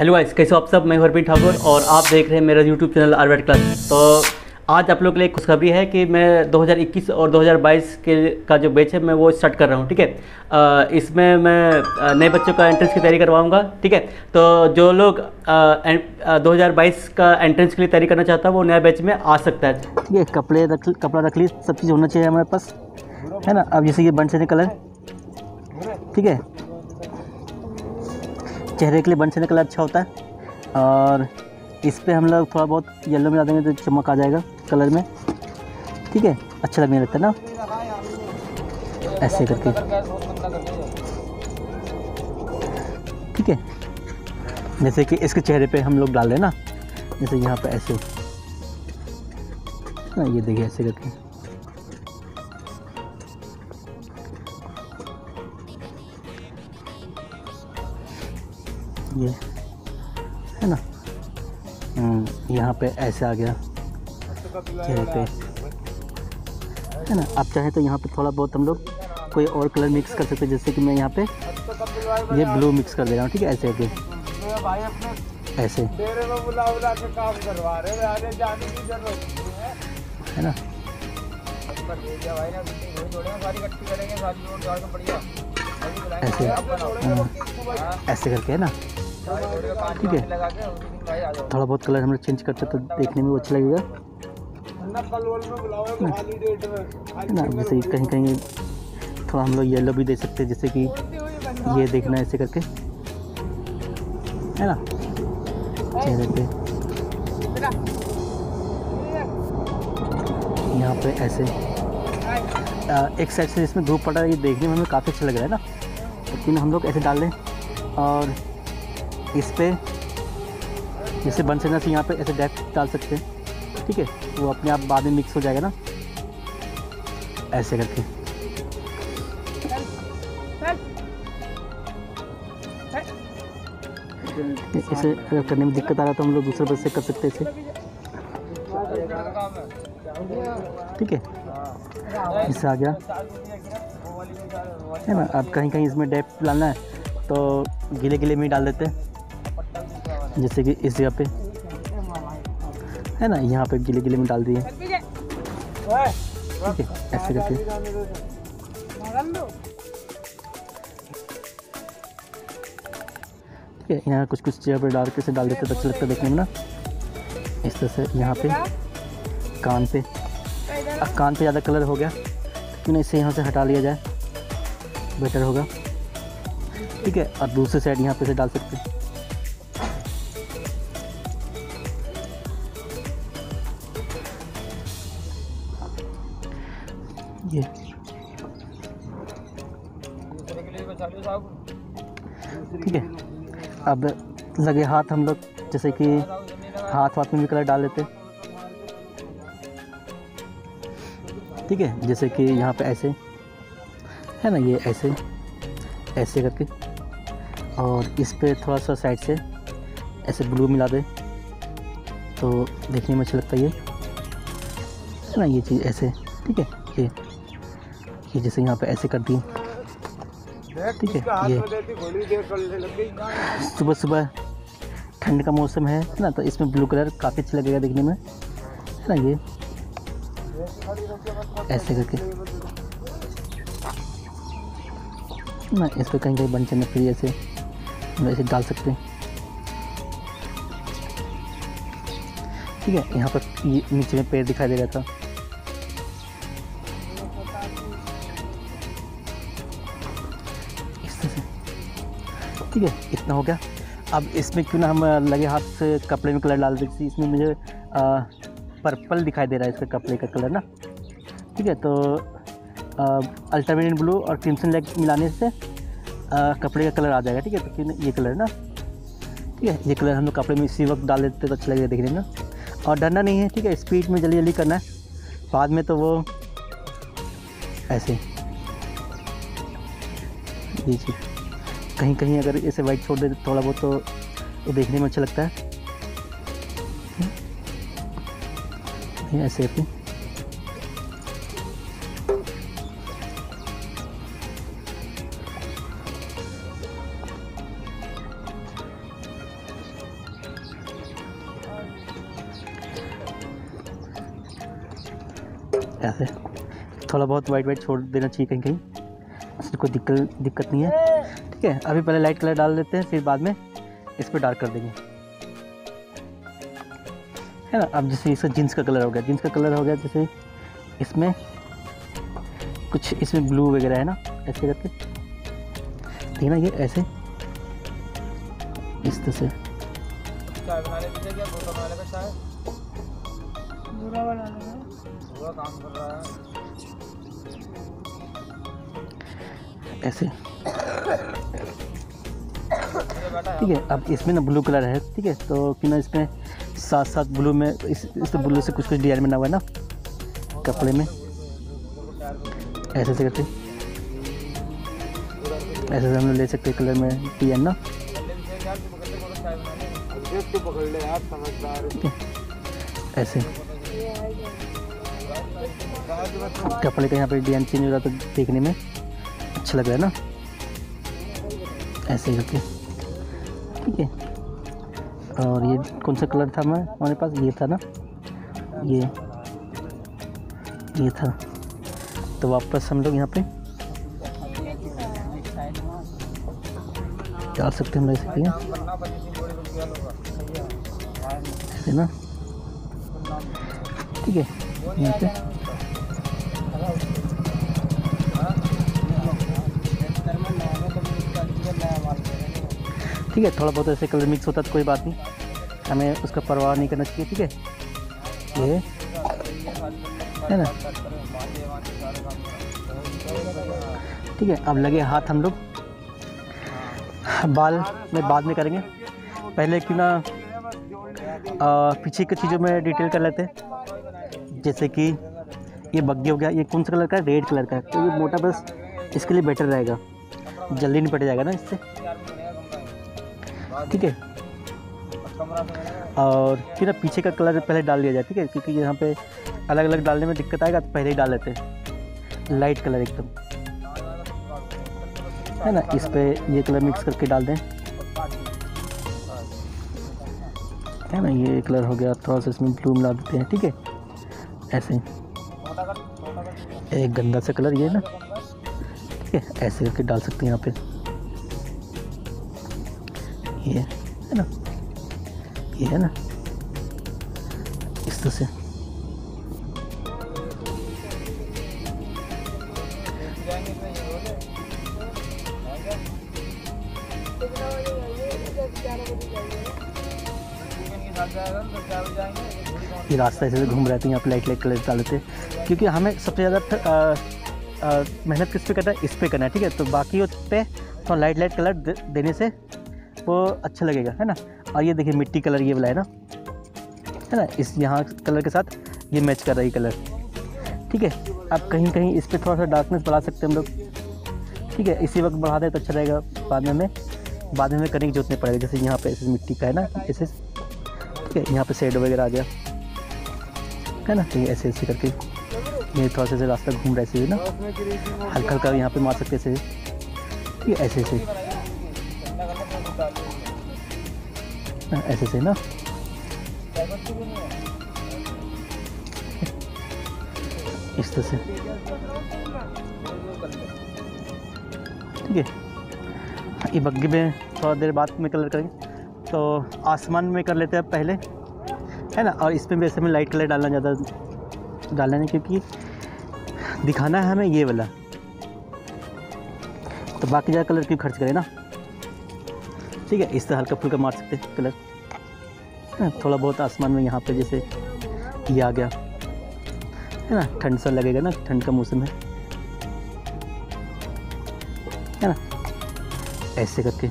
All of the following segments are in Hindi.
हेलो गाइस, कैसे हो आप सब? मैं हूँ हरप्रीत ठाकुर और आप देख रहे हैं मेरा यूट्यूब चैनल आरवेट क्लास तो आज आप लोग के लिए खुशखबरी है कि मैं 2021 और 2022 के, का जो बैच है, मैं वो स्टार्ट कर रहा हूँ, ठीक है? इसमें मैं नए बच्चों का एंट्रेंस की तैयारी करवाऊँगा, ठीक है? तो जो लोग दो हज़ार बाईस का एंट्रेंस के लिए तैयारी करना चाहता है, वो नया बैच में आ सकता है। ठीक है कपड़े रख, कपड़ा रख ली सब चीज़ होना चाहिए हमारे पास, है ना? अब जैसे ये बन से कलर ठीक है? चेहरे के लिए बन से कलर अच्छा होता है। और इस पर हम लोग थोड़ा बहुत येलो मिला देंगे तो चमक आ जाएगा कलर में। ठीक है? अच्छा लगने लगता है ना? ऐसे करके। ठीक है? जैसे कि इसके चेहरे पे हम लोग डाल रहे हैं ना? जैसे यहाँ पे ऐसे। हाँ ये देखिए ऐसे करके। ये है ना? हम्म, यहाँ पे ऐसे आ गया। चेहरे पे। है ना? आप चाहें तो यहाँ पे थोड़ा बहुत हम लोग कोई और कलर मिक्स कर सकते हैं जैसे कि मैं यहाँ पे ये ब्लू मिक्स कर दे रहा हूँ ठीक है? ऐसे ऐसे। रहे हैं ना? ऐसे। आप बनाओ हाँ, ऐसे करके है ना? ठीक है। थोड़ा बहुत कलर हम लोग चेंज करते तो देखने में अच्छा लगेगा। ना? जैसे कहीं कहीं थोड़ा हम लोग येलो भी दे सकते हैं जैसे कि ये देखना ऐसे करके। है ना? चेहरे पे। यहाँ पे ऐसे। आ, एक साइड से जिसमें धूप पड़ रहा है ये देखने में हमें काफ़ी अच्छा लग रहा है ना? लेकिन हम लोग ऐसे डाल लें और इस पर जैसे बन से से यहाँ पे ऐसे डेप्थ डाल सकते हैं। ठीक है? वो अपने आप बाद में मिक्स हो जाएगा ना? ऐसे करके। इसे अगर करने में दिक्कत आ रहा तो हम लोग दूसरे बस से कर सकते इसे। ठीक है? इससे आ गया। है ना? अब कहीं कहीं इसमें डेप डालना है तो गीले गीले में ही डाल देते हैं। जैसे कि इस जगह पे। है ना? यहाँ पे गिले गिले में डाल दिए। ठीक है, ऐसे करके। ठीक है, यहाँ कुछ कुछ जगह पे डाल के से डाल देते अच्छा लगता है देखने में ना। इस तरह से यहाँ पे, कान पे। अब कान पे ज़्यादा कलर हो गया। क्यों ना इसे यहाँ से हटा लिया जाए। बेटर होगा। ठीक है और दूसरे साइड यहाँ पे से डाल सकते हैं। अब लगे हाथ हम लोग, जैसे कि हाथ वाथ में भी कलर डाल लेते ठीक है, जैसे कि यहाँ पे ऐसे, है ना, ये ऐसे ऐसे करके। और इस पे थोड़ा सा साइड से ऐसे ब्लू मिला दे तो देखने में अच्छा लगता है ये। है ना, ये चीज़ ऐसे, ठीक है, ये ये जैसे यहाँ पे ऐसे कर दी। ठीक है, ये। सुबह सुबह ठंड का मौसम है ना? तो इसमें ब्लू कलर काफ़ी अच्छा लगेगा देखने में है ना ये? ऐसे करके। ना इस पर कहीं कहीं बन चलने फिर ऐसे। ऐसे डाल सकते हैं। ठीक है यहाँ पर ये नीचे में पेड़ दिखाई दे रहा था। ठीक है इतना हो गया। अब इसमें क्यों ना हम लगे हाथ से कपड़े में कलर डाल देते इसमें मुझे आ, पर्पल दिखाई दे रहा है इसका कपड़े का कलर ना। ठीक है तो अल्ट्राविन ब्लू और क्रिम्सन लेग मिलाने से अ, कपड़े का कलर आ जाएगा ठीक है तो फिर ये कलर ना। ठीक है ये कलर हम लोग कपड़े में इसी वक्त डाल देते तो अच्छा लगेगा देखने में। और डरना नहीं है ठीक है स्पीड में जल्दी जल्दी करना है। बाद में तो वो ऐसे। जी जी। कहीं कहीं अगर इसे वाइट छोड़ दे तो थोड़ा बहुत तो, तो देखने में अच्छा लगता है। हम्म। ऐसे अपनी ऐसे। थोड़ा बहुत वाइट वाइट छोड़ देना चाहिए कहीं कहीं। कोई दिक्कत दिक्कत नहीं है। ठीक है अभी पहले लाइट कलर डाल देते हैं फिर बाद में इस पर डार्क कर देंगे। है ना? अब जैसे इसका जीन्स का कलर हो गया जीन्स का कलर हो गया जैसे इसमें कुछ इसमें ब्लू वगैरह है ना ऐसे करके। ठीक है ना ये ऐसे इस तरह से। है। ऐसे। ठीक है, अब इसमें ना ब्लू कलर है, ठीक है तो कि ना इसमें साथ साथ ब्लू में इस इस ब्लू से कुछ कुछ डिज़ाइन बना हुआ है ना, कपड़े में। ऐसे ऐसे करके। ऐसे से हम लोग ले सकते कलर में डिज़ाइन ना। क्या ऐसे। कपड़े का यहाँ पे डिज़ाइन चेंज हो रहा है तो देखने में अच्छा लग रहा है ना। ऐसे करके। है और ये कौन सा कलर था मैं? हमारे पास ये था ना? ये। ये था। तो वापस हम लोग यहाँ पे डाल सकते हैं, हम लोग ऐसे ना ठीक है। यहाँ पे। ठीक है, थोड़ा बहुत ऐसे कलर मिक्स होता तो कोई बात नहीं। हमें उसका परवाह नहीं करना चाहिए, ठीक है? ये, है ना? ठीक है, अब लगे हाथ हम लोग। बाल में बाद में करेंगे। पहले क्यों ना पीछे की चीज़ों में डिटेल कर लेते हैं। जैसे कि ये बग्गी हो गया, ये कौन सा कलर का रेड कलर का है। तो ये मोटा बस इसके लिए बेटर रहेगा। जल्दी नहीं पट जाएगा ना इससे। ठीक है। और फिर ना, पीछे का कलर पहले डाल दिया जाए, ठीक है? क्योंकि यहाँ पे अलग अलग डालने में दिक्कत आएगा तो पहले ही डाल लेते हैं। लाइट कलर एकदम। है ना, इस पर ये कलर मिक्स करके डाल दें। है ना, ये कलर हो गया, थोड़ा सा इसमें ब्लू मिला देते हैं, ठीक है? ऐसे एक गंदा सा कलर ये ना। ठीक है, ऐसे करके डाल सकते हैं यहाँ पे। ये है ना? ये है ना? इस तरह से। ये रास्ता ऐसे घूम रहे थे यहाँ लाइट लाइट कलर डाल देते क्योंकि हमें सबसे ज़्यादा मेहनत किस पे करना है? इस पे करना है, ठीक है? तो बाकी उस पे थोड़ा लाइट लाइट कलर देने से वो अच्छा लगेगा, है ना? और ये देखिए मिट्टी कलर ये वाला है ना? है ना? इस यहाँ कलर के साथ ये मैच कर रहा है कलर। ठीक है? आप कहीं कहीं इस पर थोड़ा सा डार्कनेस बढ़ा सकते हैं हम लोग। ठीक है? इसी वक्त बढ़ा दें तो अच्छा रहेगा बाद में बाद में करने की ज़रूरत नहीं पड़ेगी। जैसे यहाँ पे ऐसे मिट्टी का है ना? ऐसे। ठीक है? यहाँ पे शेड वगैरह आ गया। है ना? तो ऐसे ऐसे करके। ये थोड़ा सा ऐसे रास्ता घूम रहा है ऐसे ना? हल्का हल्का यहाँ पे मार सकते ऐसे। ठीक है? ऐसे ऐसे। हाँ, ऐसे ऐसे ना। इस तरह से। ठीक है। हाँ, ये बग्गी में थोड़ा देर बाद में कलर करेंगे। तो आसमान में कर लेते हैं पहले। है ना? और इसमें ऐसे में लाइट कलर डालना ज़्यादा डालना नहीं क्योंकि दिखाना है हमें ये वाला। तो बाकी ज़्यादा कलर क्यों खर्च करें ना? ठीक है, इस तरह हल्का फुल्का मार सकते हैं, कलर। थोड़ा बहुत आसमान में यहाँ पे जैसे ये आ गया। है ना, ठंड सा लगेगा ना, ठंड का मौसम है। है ना, ऐसे करके।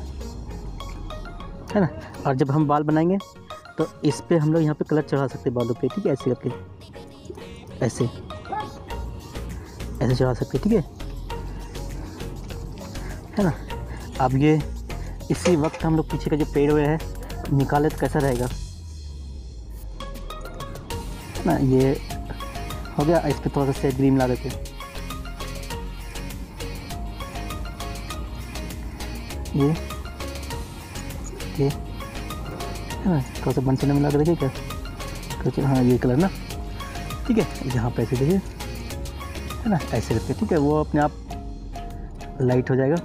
है ना, और जब हम बाल बनाएँगे तो इस पर हम लोग यहाँ पे कलर चढ़ा सकते हैं बालों पे, ठीक है, ऐसे करके। ऐसे। ऐसे चढ़ा सकते ठीक है। है ना, अब ये इसी वक्त हम लोग पीछे का जो पेड़ हुए है, निकाले तो कैसा रहेगा? ना, ये हो गया, इस पर थोड़ा सा सेट ग्रीन ला देते। ये ये, है ना, थोड़ा सा बंचने में लग है क्या? कुछ हाँ ये कलर ना। ठीक है, यहाँ पे ऐसे देखिए। है ना, ऐसे करके ठीक है, वो अपने आप लाइट हो जाएगा।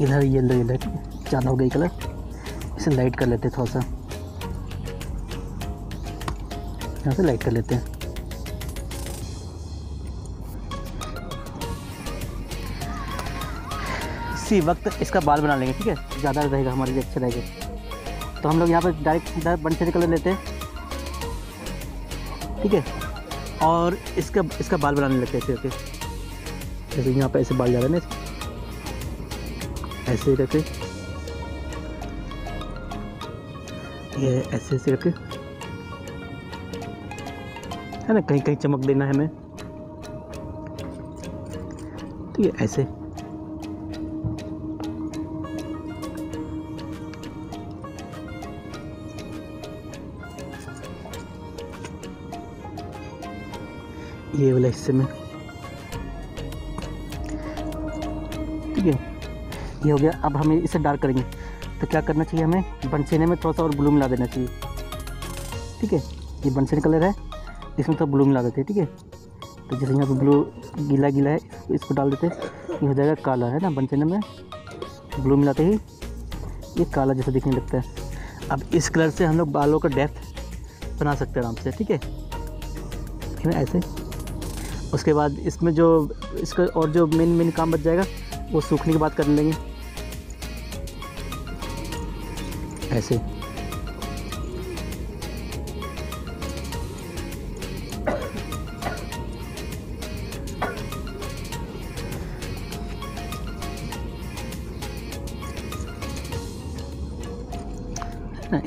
इधर येलो येलो ज़्यादा हो गई कलर इसे लाइट कर लेते थोड़ा सा। यहाँ से लाइट कर लेते हैं। इसी वक्त इसका बाल बना लेंगे, ठीक है? ज़्यादा रहेगा, हमारे लिए अच्छा रहेगा। तो हम लोग यहाँ पर डायरेक्ट बन से कलर लेते हैं। ठीक है? और इसका इसका बाल बनाने लगते हैं ऐसे करके जैसे यहाँ पर ऐसे बाल जा रहे हैं। ऐसे करके ये ऐसे ऐसे करके है ना कहीं कहीं चमक देना है हमें। ठीक है ऐसे। ये वाला हिस्से में। ये हो गया। अब हमें इसे डार्क करेंगे। तो क्या करना चाहिए हमें? बंसीने में थोड़ा सा और ब्लू मिला देना चाहिए। ठीक है? ये बंसीने कलर है। इसमें थोड़ा ब्लू मिला देते हैं, ठीक है? तो जैसे यहाँ पर ब्लू गीला गीला है, इसको- डाल देते हैं। ये हो जाएगा काला, है ना, बंसीने में? ब्लू मिलाते ही ये काला जैसा दिखने लगता है। अब इस कलर से हम लोग बालों का डेप्थ बना सकते हैं आराम से, ठीक है? ठीक है, ऐसे। उसके बाद इसमें जो, इसका और जो मेन मेन काम बच जाएगा, वो सूखने के बाद कर लेंगे। ऐसे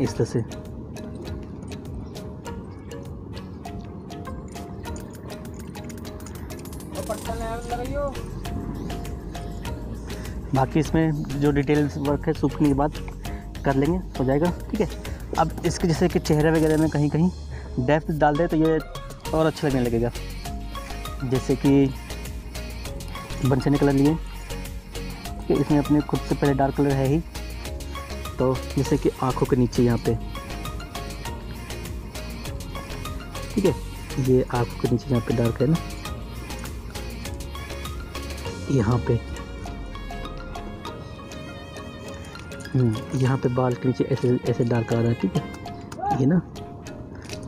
इस तरह से। बाकी इसमें जो डिटेल्स वर्क है सूखने के बाद कर लेंगे, हो जाएगा, ठीक है? अब इसके जैसे कि चेहरे वगैरह में कहीं कहीं डेप्थ डाल दें तो ये और अच्छा लगने लगेगा। जैसे कि बंसने कलर लिए है इसमें अपने खुद से पहले डार्क कलर है ही। तो जैसे कि आँखों के नीचे यहाँ पे, ठीक है? ये आँखों के नीचे यहाँ पे डार्क है ना? यहाँ पे यहाँ पे बाल के नीचे ऐसे ऐसे डार्क रहा है, ठीक है? ये ना,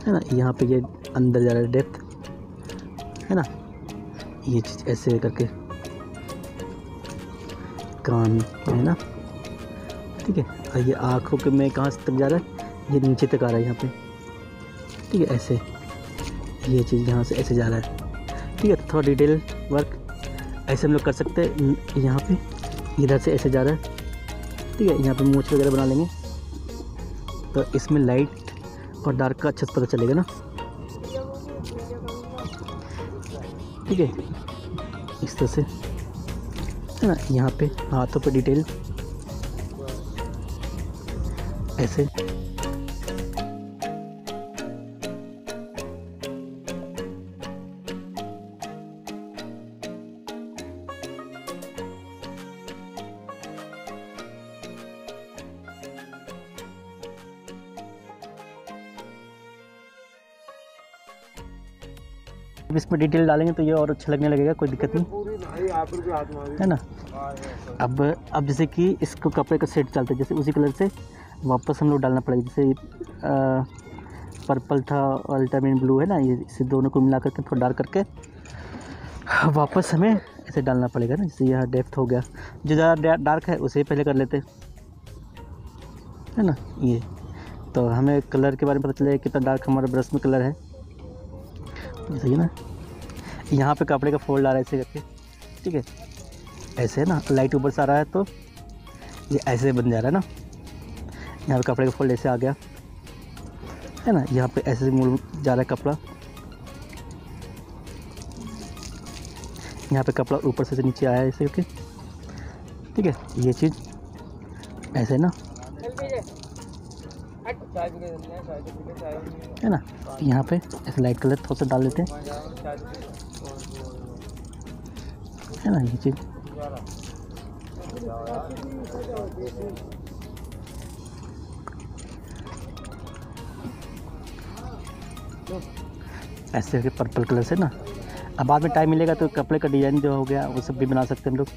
है ना, यहाँ पे ये अंदर जा रहा है डेप्थ है ना? ये चीज़ ऐसे करके, कान है ना? ठीक है, और ये आँखों के में कहाँ तक जा रहा है? ये नीचे तक आ रहा है यहाँ पे, ठीक है, ऐसे। ये चीज़ यहाँ से ऐसे जा रहा है, ठीक है तो थोड़ा डिटेल वर्क ऐसे हम लोग कर सकते हैं यहाँ पे, इधर से ऐसे जा रहा है। ठीक है। यहाँ पे मोच वगैरह बना लेंगे। तो इसमें लाइट और डार्क का अच्छा पता चलेगा ना। ठीक है। इस तरह से। है ना? यहाँ पे हाथों पे डिटेल ऐसे। अब इसमें डिटेल डालेंगे तो ये और अच्छा लगने लगेगा, कोई दिक्कत नहीं। है ना। अब अब जैसे कि इसको कपड़े का सेट चलता है, जैसे उसी कलर से वापस हम लोग डालना पड़ेगा, जैसे पर्पल था और अल्टामिन ब्लू है ना, ये, इसे दोनों को मिला करके थोड़ा डार्क करके वापस हमें ऐसे डालना पड़ेगा ना, जैसे यहाँ डेप्थ हो गया। जो ज़्यादा डार्क है, उसे पहले कर लेते है। ना? ये। तो हमें कलर के बारे में पता चलेगा कितना डार्क हमारे ब्रश में कलर है। जैसे कि ना? यहाँ पे कपड़े का फोल्ड आ रहा है ऐसे करके, ठीक है? ऐसे है ना? लाइट ऊपर से आ रहा है तो ये ऐसे बन जा रहा है ना? यहाँ पे कपड़े का फोल्ड ऐसे आ गया। है ना? यहाँ पे ऐसे मुड़ जा रहा है कपड़ा। यहाँ पे कपड़ा ऊपर से नीचे आया है ऐसे करके। ठीक है? ये चीज़ ऐसे ना चल पीछे हट चाय पी के चलते हैं तो है। ना? यहाँ पे ऐसे लाइट कलर थोड़ा सा डाल देते हैं। है ना ये चीज़। ऐसे करके पर्पल कलर से ना। अब बाद में टाइम मिलेगा तो कपड़े का डिज़ाइन जो हो गया वो सब भी बना सकते हैं हम लोग।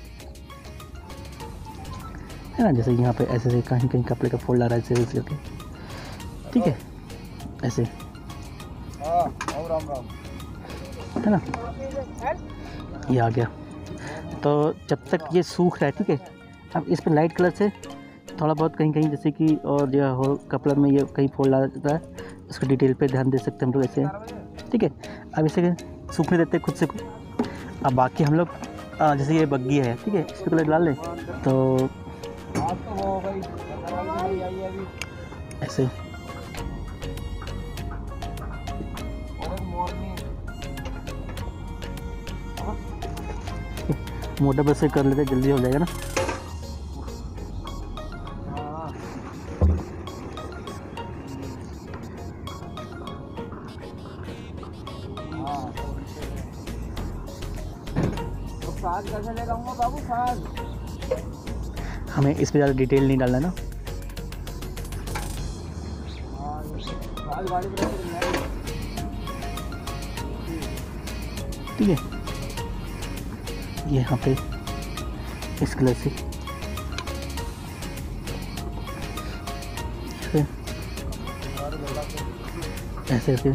है ना? जैसे यहाँ पे ऐसे ऐसे कहीं कहीं कपड़े का फोल्ड आ रहा है ऐसे ऐसे करके। ठीक है। ऐसे। हाँ ना? ये आ गया। तो जब तक ये सूख रहा है ठीक है अब इस पर लाइट कलर से थोड़ा बहुत कहीं कहीं जैसे कि और जो हो कपड़ा में ये कहीं फोल्ड आ जाता है उसको डिटेल पे ध्यान दे सकते हैं हम लोग ऐसे। ठीक है अब इसे सूखने देते हैं खुद से अब बाकी हम लोग जैसे ये बग्गी है ठीक है इस पर कलर डाल लें तो तो ऐसे। मोटा बस से कर लेते, जल्दी हो जाएगा ना। हमें इस पर ज़्यादा डिटेल नहीं डालना ना। ठीक है। ये यहाँ पे इस कलर से। ऐसे ऐसे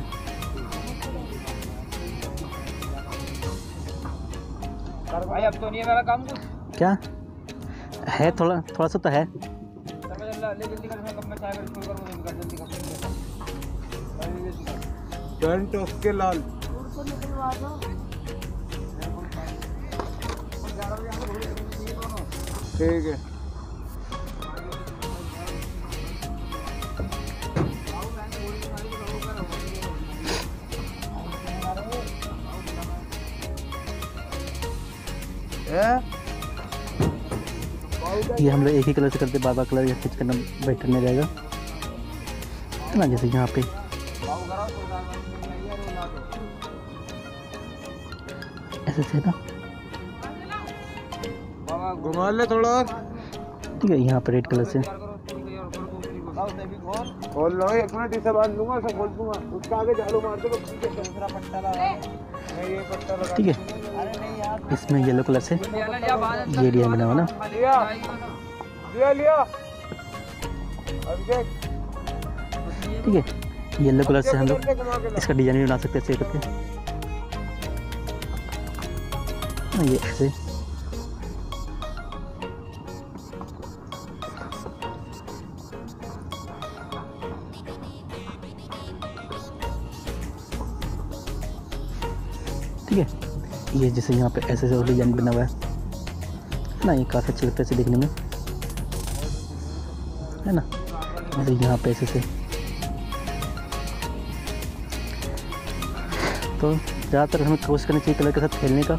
भाई अब तो नहीं है मेरा काम कुछ। क्या? है थोड़ा थोड़ा सा तो है। समझ अल्लाह ले जल्दी ठीक है। ये हम लोग एक ही कलर से करते बार कलर या स्टिच करना बेटर नहीं रहेगा। है ना, जैसे यहाँ पे। बाबू ऐसे से ना? बाबा घुमा ले थोड़ा। और ठीक है यहाँ पर रेड कलर से। करो थोड़ी गई और कर दूसरी को लाओ भी खोल खोल लो एक मिनट इसे बाँध लूँगा सब खोल दूँगा। उसका आगे झाड़ू मार दो ठीक है दूसरा पट्टा लगा। मैं ये पट्टा लगा ठीक है। अरे नहीं यार। इसमें येलो कलर से। ये डिज़ाइन बना हुआ ना? लिया। लिया लिया। ठीक है। येलो कलर से हम लोग इसका डिज़ाइन भी बना सकते हैं ऐसे करके। हाँ, ये ऐसे। ये जैसे यहाँ पे ऐसे ऐसे डिज़ाइन बना हुआ है। ना ये काफ़ी अच्छे लगता है देखने में। है ना? जैसे यहाँ पे ऐसे से तो ज़्यादातर हमें कोशिश करनी चाहिए कलर के साथ खेलने का।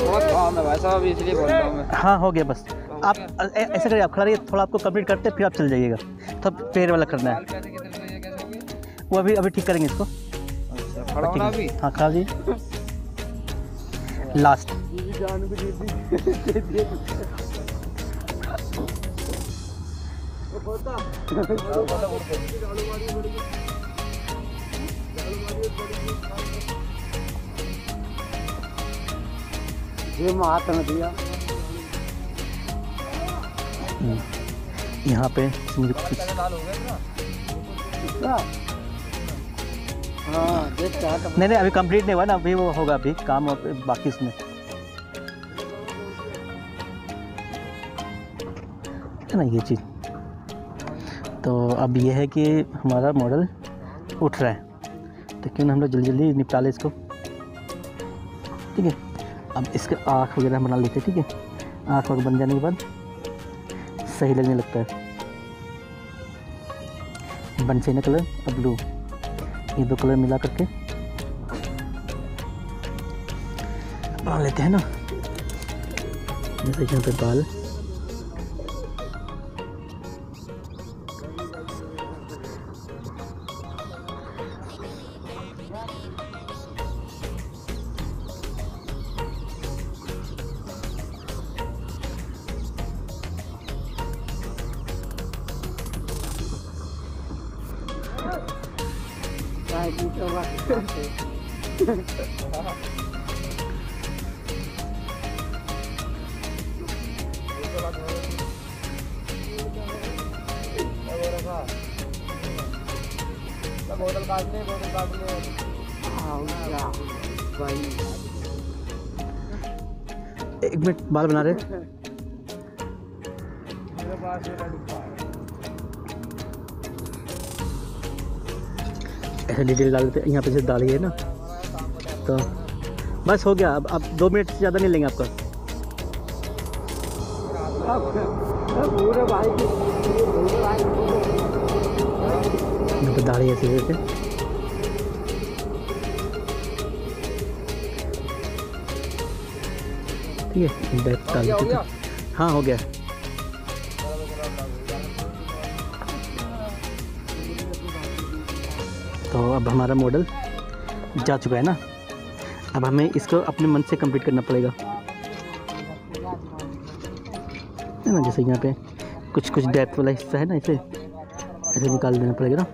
बहुत काम है भाई साहब इसलिए बोल रहा हूँ हाँ हो गया बस। आप ऐसा करिए आप खड़ा रहिए थोड़ा आपको कंप्लीट करते हैं, फिर आप चल जाइएगा। तो पैर वाला करना है। वो अभी अभी ठीक करेंगे इसको। अच्छा खड़ा होना अभी? हाँ खड़ा जी लास्ट ये हाथ न दिया। यहाँ पे नहीं नहीं, अभी कंप्लीट नहीं हुआ ना, अभी वो होगा अभी काम बाकी उसमें है ना ये चीज़? तो अब ये है कि हमारा मॉडल उठ रहा है। तो क्यों ना हम लोग जल्दी जल्दी निपटा लें इसको। ठीक है? अब इसके आँख वगैरह बना लेते हैं, ठीक है? आँख वगैरह बन जाने के बाद सही लगने लगता है। बनसेना कलर और ब्लू ये दो कलर मिला करके। बना लेते हैं ना। जैसे यहाँ पे बाल। एक मिनट बाल बना रहे? डिटेल डाल देते यहाँ पे से डालिए ना। तो बस हो गया। अब अब दो मिनट से ज़्यादा नहीं लेंगे आपका। पूरे यहाँ पे डालिए ऐसे ऐसे ठीक है बैग डाल देते हाँ हो गया। तो अब हमारा मॉडल जा चुका है ना? अब हमें इसको अपने मन से कंप्लीट करना पड़ेगा। है ना, जैसे यहाँ पे कुछ कुछ डेप्थ वाला हिस्सा है ना इसे? ऐसे निकाल देना पड़ेगा ना।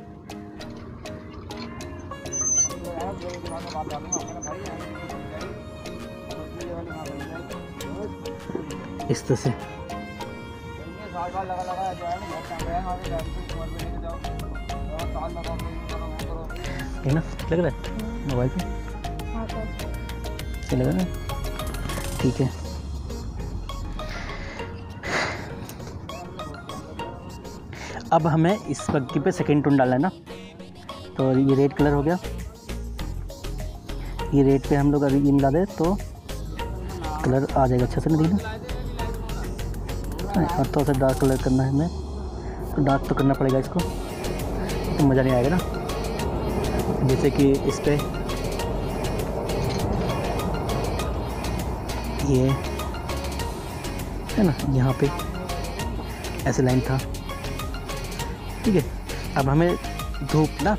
इस तरह से। लग रहा है? मोबाइल पे? हाँ सही लग रहा है? ठीक है। अब हमें इस पक्की पे सेकेंड टोन डालना है ना? तो ये रेड कलर हो गया। ये रेड पे हम लोग अभी ये मिला दें तो कलर आ जाएगा अच्छा से ना देखना। और थोड़ा सा डार्क कलर करना है हमें। तो डार्क तो करना पड़ेगा इसको। तो मज़ा नहीं आएगा ना? जैसे कि इस पर ये है ना यहाँ पे ऐसे लाइन था। ठीक है अब हमें धूप ना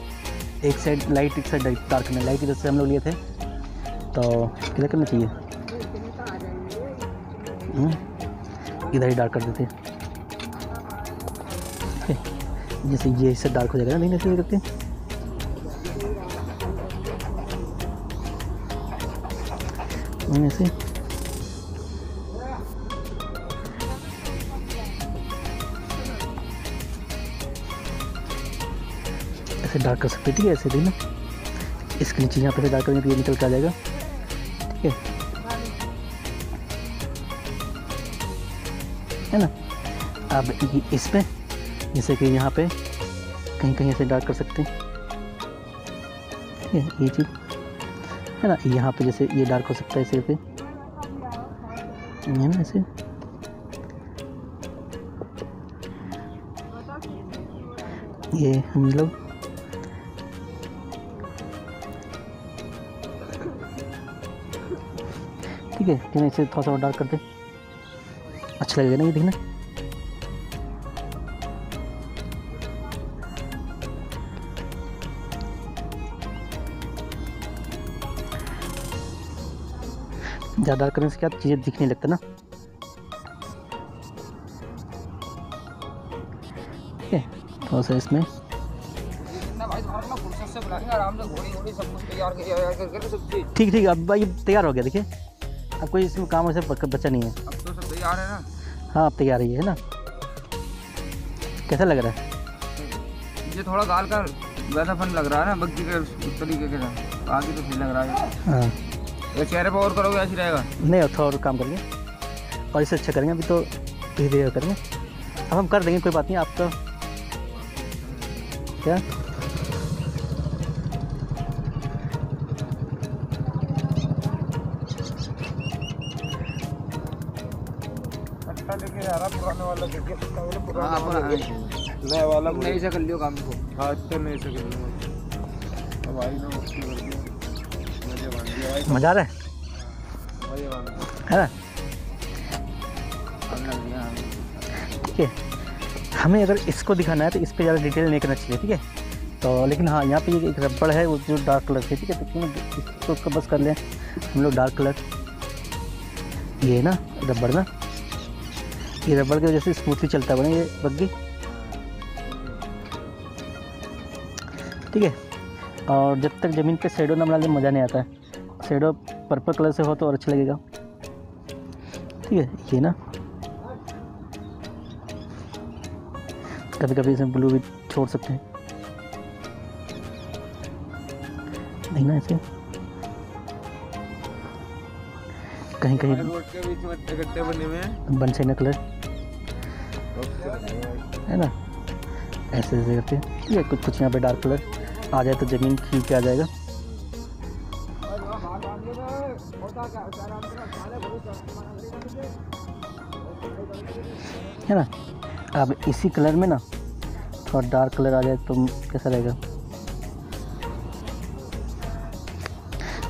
एक साइड लाइट एक साइड डार्क करना लाइट इधर से हम लोग लिए थे तो किधर करना चाहिए? हम्म, इधर ही डार्क कर देते। जैसे ये इससे डार्क हो जाएगा ना नहीं ऐसे करके हम्म, ऐसे ऐसे डार्क कर सकते ठीक है? ऐसे भी ना इसके नीचे यहाँ पे से डार्क करेंगे तो ये निकल के आ जाएगा। ठीक है? है ना? अब इस पर जैसे कि यहाँ पे कहीं कहीं ऐसे डार्क कर सकते हैं। ठीक है? ये चीज़। है ना? यहाँ पे जैसे ये डार्क हो सकता है पे। ये ना ऐसे? ये हम लोग ठीक है थोड़ा सा डार्क करते अच्छा लगेगा ना ये देखना? ज़्यादा करने से क्या चीज़ें दिखने लगता ना? ठीक है थोड़ा सा इसमें ठीक ठीक अब भाई तैयार हो गया देखिए। अब कोई इसमें काम वैसे बच- नहीं है। अब तो सब तैयार है ना? हाँ अब तैयार ही है ना? कैसा लग रहा है? ये थोड़ा गाल का वैसा फन लग रहा है ना बग्गी के उस तरीके के आगे तो सही लग रहा है। हाँ। ये चेहरे पर और करोगे ऐसे रहेगा? नहीं और थोड़ा और काम करेंगे। और इसे अच्छा करेंगे अभी तो धीरे धीरे करेंगे। अब हम कर देंगे कोई बात नहीं आप तो क्या वाला वाला हाँ पुराना अपन वाला। हाँ, नया वाला नहीं से कर लियो काम को। हाँ तो नहीं मुश्किल कर भाई मज़ा आ रहा है? है ना। ठीक है। हमें अगर इसको दिखाना है तो इस पर ज़्यादा डिटेल नहीं करना चाहिए, ठीक है? तो लेकिन हाँ यहाँ पे ये एक रबड़ है, वो जो डार्क कलर से ठीक है? तो क्यों इसको बस कर लें? हम लोग डार्क कलर ये है ना, रबड़ ना? ये रबड़ की वजह से स्मूथली चलता है ये बग्गी। ठीक है। और जब तक ज़मीन पे शेडो ना बना ले, मज़ा नहीं आता है। शेडो पर्पल कलर से हो तो और अच्छा लगेगा। ठीक है ये ना। कभी कभी इसमें ब्लू भी छोड़ सकते हैं। नहीं ना ऐसे कहीं कहीं बने हुए हैं। बन से कलर है ना? ऐसे ऐसे करके। ठीक है कुछ कुछ यहाँ पे डार्क कलर आ जाए तो ज़मीन खींच के आ जाएगा। है ना? अब इसी कलर में ना, थोड़ा डार्क कलर आ जाए तो कैसा रहेगा?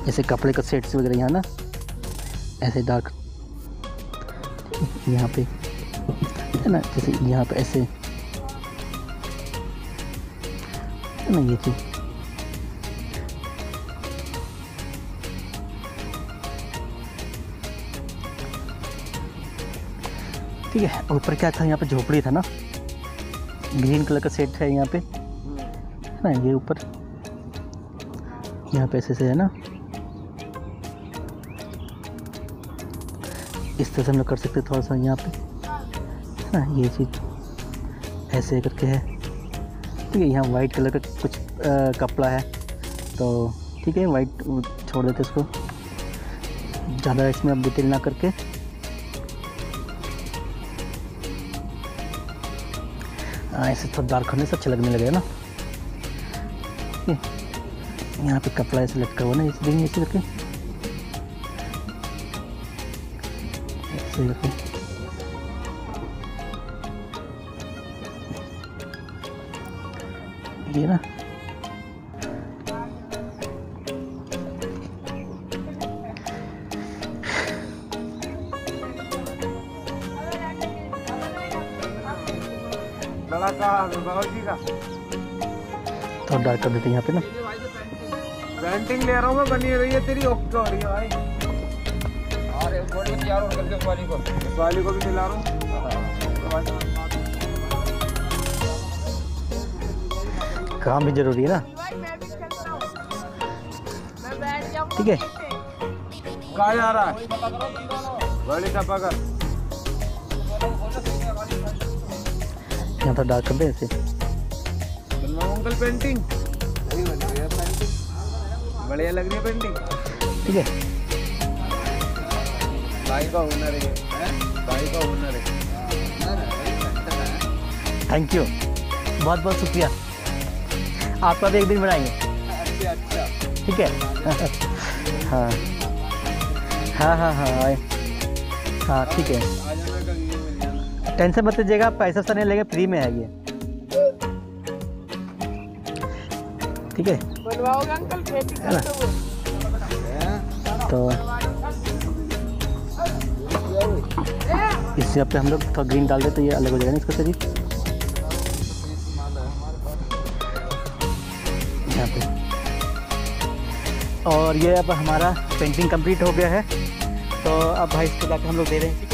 जैसे कपड़े का सेट्स वगैरह यहाँ ना, ऐसे डार्क यहाँ पे, है ना? जैसे यहाँ पे ऐसे। है ना ये चीज़? ठीक है ऊपर क्या था? यहाँ पे झोपड़ी था ना। ग्रीन कलर का सेट है यहाँ पे। है ना ये ऊपर। यहाँ पे ऐसे से है ना। इस तरह से हम लोग कर सकते थोड़ा सा यहाँ पे। है ना ये चीज़ ऐसे करके है। ठीक है यहाँ वाइट कलर का कुछ अ, कपड़ा है। तो ठीक है वाइट छोड़ देते इसको। ज़्यादा इसमें अब डिटेल ना करके। हाँ ऐसे थोड़ा डार्क होने से अच्छा लगने लगेगा ना। यहाँ पे कपड़ा ऐसे लटका हुआ ना, इस दिन ऐसे करके ये ना का। का थोड़ा देते यहाँ पे ना। पेंटिंग ले रहा हूँ मैं बनी रही है तेरी ओके हो रही है भाई। अरे बड़ी तैयार करके वाली को। वाली को भी मिला रहा हूँ। काम भी ज़रूरी है ना। ठीक है। कहा जा रहा है बड़ी छपा कर यहाँ थोड़ा डार्क कर दे ऐसे। अंकल पेंटिंग बढ़िया लग रही है पेंटिंग ठीक है। भाई का हुनर है भाई का हुनर है। थैंक यू बहुत बहुत शुक्रिया। आपका भी एक दिन बनाएँगे। ठीक है? हाँ। हाँ हाँ हाँ हाँ ठीक है। टेंशन मत लीजिएगा पैसा सा नहीं लेंगे फ्री में है ये ठीक है? बनवाओगे अंकल खेती है ना? तो इससे पे हम लोग थोड़ा ग्रीन डाल दे तो ये अलग हो जाएगा ना इसका शरीर यहाँ पे। और ये अब हमारा पेंटिंग कंप्लीट हो गया है। तो अब भाई इसको जाकर हम लोग दे रहे है।